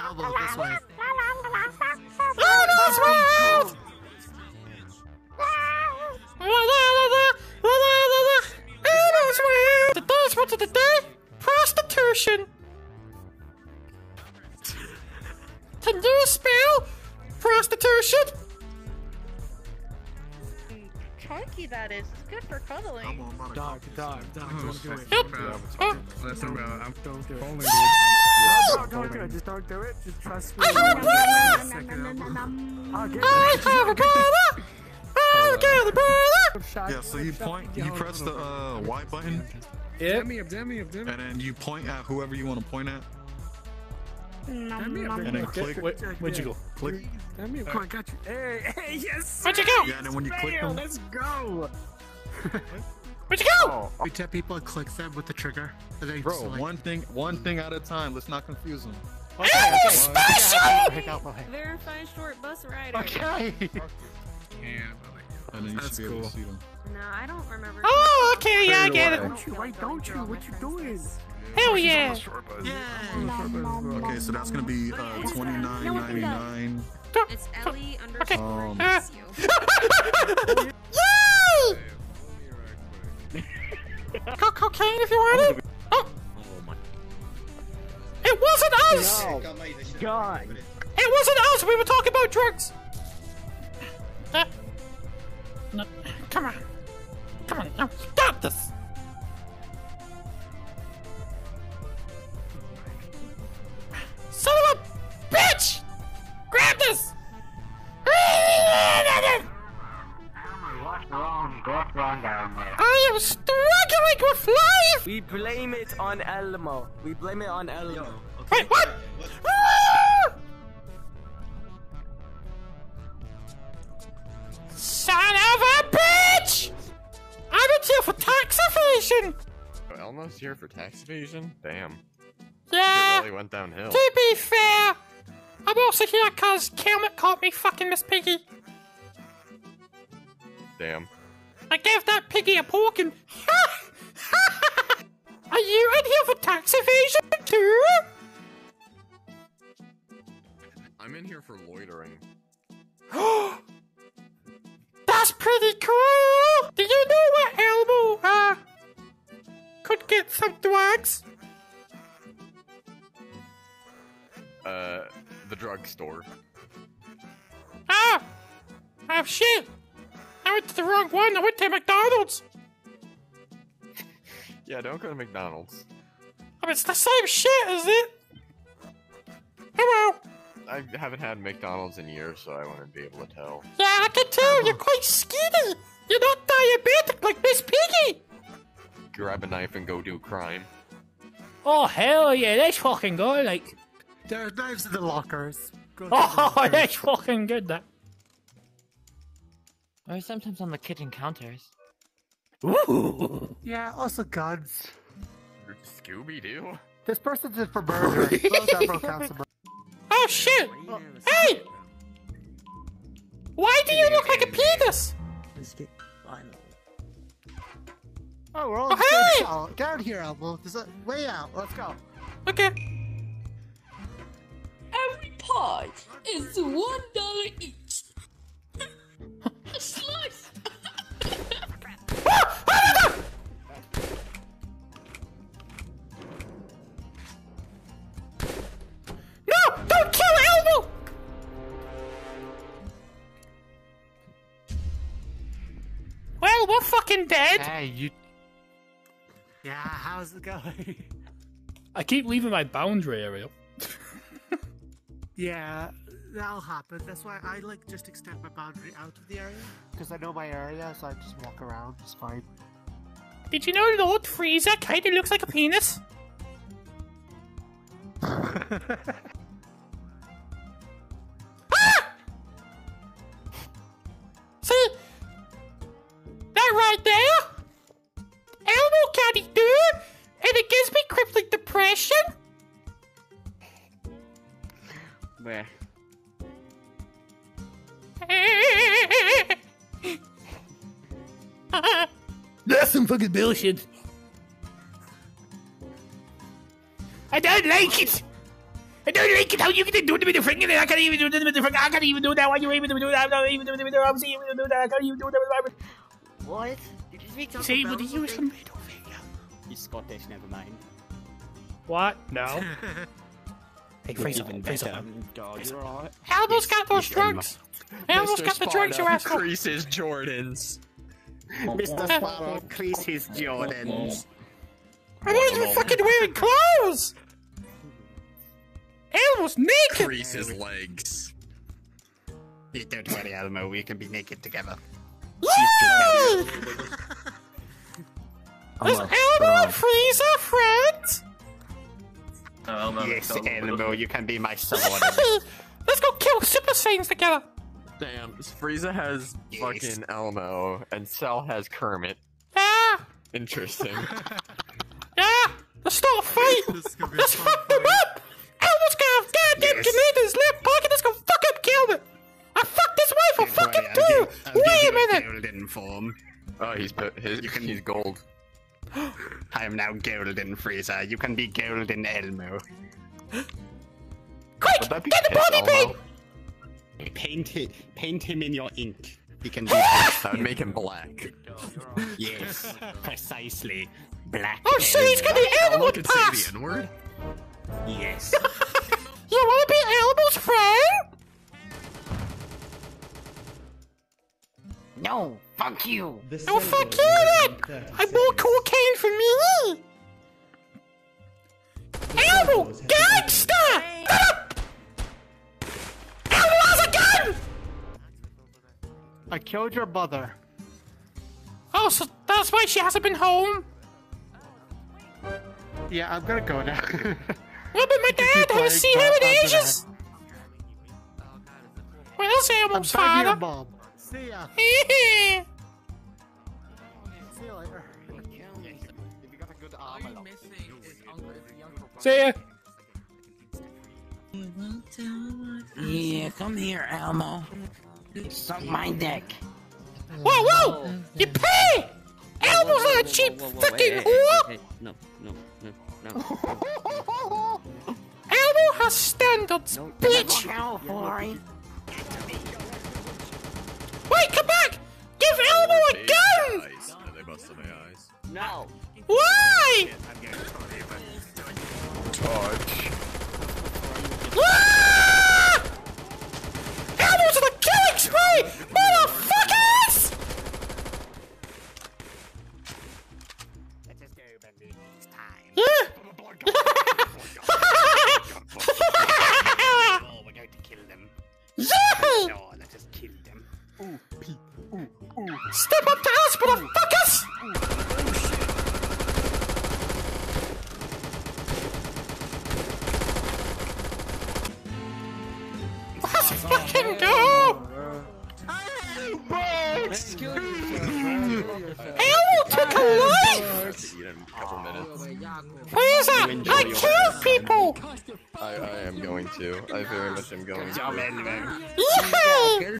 Elbow this way. Oh, no, day, prostitution. Can you spell prostitution? Chunky that is. It's good for cuddling. Dog, dog, dog, don't do it. Yep. Oh, Listen, bro, I'm Don't do it. only Don't, don't do it. Just don't do it. Just trust me. I have a brother! I'll get I have a brother! I got a brother! Yeah, so you point, you press the uh, Y button, Damn me up, damn me up, damn me and then you point at whoever you want to point at, Damn me up, and then click, Where'd you go? click. damn me up. Come on, got you. Hey, hey, yes. Where'd you go? Yeah, and then when you click them, let's go. Where'd you go? Oh. We tell people to click them with the trigger. And then bro, select- one thing, one thing at a time. Let's not confuse them. Elmo special! Pick out, okay. Verify short bus rider. Okay. Yeah, And then you That's should be able to see them. No, I don't remember. Oh, okay, yeah, I get it. Don't you? Why don't you? What you doing? Hell yeah. Yeah. Okay, so that's gonna be uh, twenty nine ninety nine. It's Ellie Okay. underscore Um, Uh, you. Yay! Co- cocaine if you want it. Oh. It wasn't us! God. It wasn't us! We were talking about drugs! No, come on. Come on, now, you got this! Son of a bitch! Grab this! I am struggling with life! We blame it on Elmo. We blame it on Elmo. Wait, what? Elmo's here for tax evasion? Damn. Yeah, It really went downhill. to be fair, I'm also here cause Kermit caught me fucking Miss Piggy. Damn. I gave that piggy a porking. Are you in here for tax evasion too? I'm in here for loitering. That's pretty cool! Get some drugs? Uh, the drugstore. Ah! Oh shit! I went to the wrong one, I went to McDonald's! Yeah, don't go to McDonald's. I mean, it's the same shit, is it? Hello! I haven't had McDonald's in years, so I wouldn't be able to tell. Yeah, I can tell, you're quite skinny! You're not diabetic like Miss Piggy! Grab a knife and go do crime. Oh, hell yeah, that's fucking good, like. There are knives in the lockers. Go Oh, to the oh, that's fucking good, that. Or sometimes on the kitchen counters. Ooh! Yeah, also guns. Scooby Doo? This person's in for murder. Both are both counts of murder. Oh shit! Hey! Why do you look like a penis? Oh, we're all Oh, hey! cell. Down here, Elmo. There's a way out. Let's go. Okay. Every pie is one dollar each. A slice. Ah! Ah, no! Don't kill Elmo! Well, we're fucking dead. Hey, you. Yeah, how's it going? I keep leaving my boundary area. yeah, that'll happen. That's why I like just extend my boundary out of the area because I know my area, so I just walk around. It's fine. Did you know Lord Frieza kinda looks like a penis? Ah! See? That right there? That's some fucking bullshit. I don't like it. I don't know, you can, you can do it with your finger. I can't even do it with the finger. I can't even do that. Why you even do that? I don't even do it with the I'm seeing you do that. I can't even do that with my. What? Did you speak to See, Uncle with the Bell use the middle finger. He's Scottish, never mind. What? No. hey, freeze Even on, freeze better. on. God, you're alright. Elmo's got those Yes, drugs. Elmo's got the drugs, you asshole. Creases Jordans. Mr. Sparrow, crease his Jordans. I'm not even fucking wearing clothes. Elmo's naked. Creases legs. Don't worry, Elmo, we can be naked together. Yay! Is Elmo and Frieza friends? Yes, Elmo, you can be my sword. Let's go kill Super Saiyans together. Damn, Frieza has fucking Elmo, and Cell has Kermit. Yeah, Interesting. yeah. Let's start a fight. Let's fuck them up. Elmo's got a goddamn Yes. grenade in his left pocket. Let's go fucking kill them. I fucked this wife for fucking I'll two. give- I'll give Wait a you minute. golden form. oh, he's put his. You can- He's gold. I am now golden Frieza. You can be golden Elmo. Quick, Would that be get the Pit body Elmo? paint. Paint it. Paint him in your ink. He can be. That would make him black. yes, precisely. Black. Oh shit, he's Elmo. gonna be Elmo Elmo could pass. the N word. Yes. You wanna be Elmo's friend? No, fuck you. Oh fuck you then! I bought cocaine for me! I killed your mother. Oh, so that's why she hasn't been home? Yeah, I'm gonna go now. Well, but my dad, keep haven't playing, seen him in I'm gonna ages! Where's I'm Elmo's back here, father? mom. See ya. Hehe. See you later. See ya. Yeah, come here, Elmo. Suck my dick. Whoa, whoa! You pay! Elmo's not a cheap fucking whore! No, no, no, no. Elmo has standards, bitch! Hell for. Wait, come back! Give Elmo a gun! Eyes. And they busted my eyes. No. Why? Touch. Ah! Yeah! No, let us kill them. Step up to us, motherfuckers! Let's fucking go! Elmo took a life! I have to eat in a couple minutes. Where's that? I killed people! I, I am going to. I very much am going to. Yay!